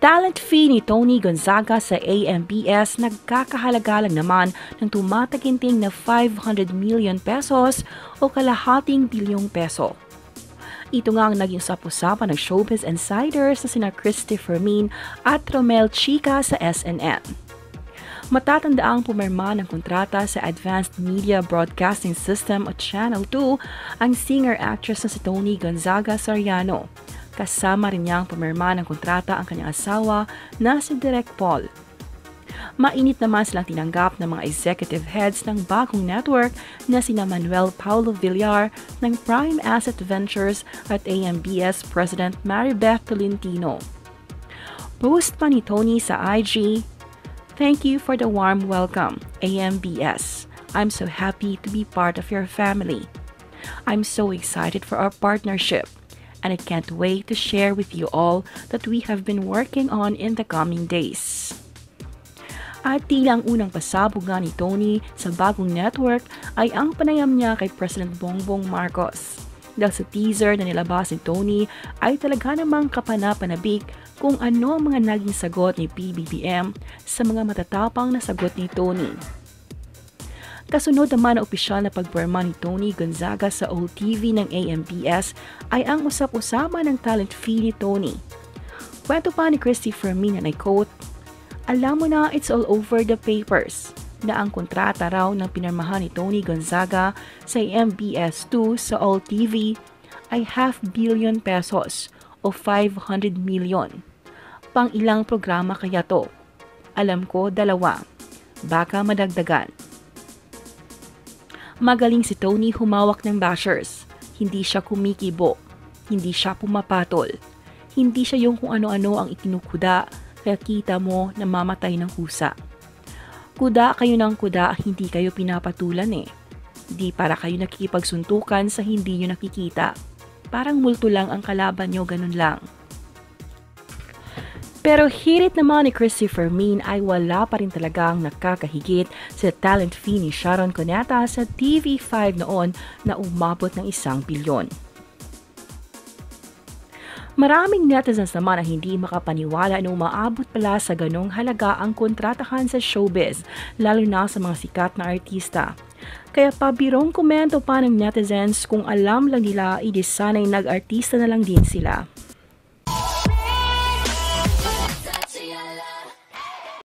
Talent fee ni Tony Gonzaga sa AMBS nagkakahalaga lang naman ng tumataginting na 500 million pesos o kalahating bilyong peso. Ito nga ang naging usap-usapan ng showbiz insiders na sina Christy Fermin at Romel Chica sa SNN. Matatanda ang pumirma ng kontrata sa Advanced Media Broadcasting System o Channel 2 ang singer-actress na si Tony Gonzaga Soriano Kasama rin niyang pumirma ng kontrata ang kanyang asawa na si Direk Paul. Mainit naman silang tinanggap ng mga executive heads ng bagong network na sina Manuel Paulo Villar ng Prime Asset Ventures at AMBS President Maribeth Tolentino. Post pa ni Tony sa IG, Thank you for the warm welcome, AMBS. I'm so happy to be part of your family. I'm so excited for our partnership and I can't wait to share with you all that we have been working on in the coming days. At tila ang unang pasabog nga ni Tony sa bagong network ay ang panayam niya kay President Bongbong Marcos. Dahil sa teaser na nilabas ni Tony ay talaga namang kapanapanabik kung ano ang mga naging sagot ni PBBM sa mga matatapang na sagot ni Tony. Kasunod naman ang opisyal na pagporma ni Tony Gonzaga sa OTV ng AMPS ay ang usap-usapan ng talent fee ni Tony. Kwento pa ni Christy Fermin na quote, Alam mo na it's all over the papers na ang kontrata raw ng pinirmahan ni Tony Gonzaga sa MBS2 sa All TV ay half billion pesos o 500 million. Pang ilang programa kaya to? Alam ko dalawa. Baka madagdagan. Magaling si Tony humawak ng bashers. Hindi siya kumikibo. Hindi siya pumapatol. Hindi siya yung kung ano-ano ang itinukuda kaya kita mo na mamatay ng kusa. Kuda kayo ng kuda, hindi kayo pinapatulan eh. Di para kayo nakikipagsuntukan sa hindi nyo nakikita. Parang multo lang ang kalaban nyo, ganun lang. Pero hirit naman ni Christopher Min ay wala pa rin talagang nakakahigit sa talent fee ni Sharon Cuneta sa TV5 noon na umabot ng isang bilyon. Maraming netizens naman ang hindi makapaniwala na umaabot pala sa ganong halaga ang kontratahan sa showbiz, lalo na sa mga sikat na artista. Kaya pabirong komento pa ng netizens kung alam lang nila, idi sana'y nag-artista na lang din sila.